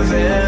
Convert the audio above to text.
living.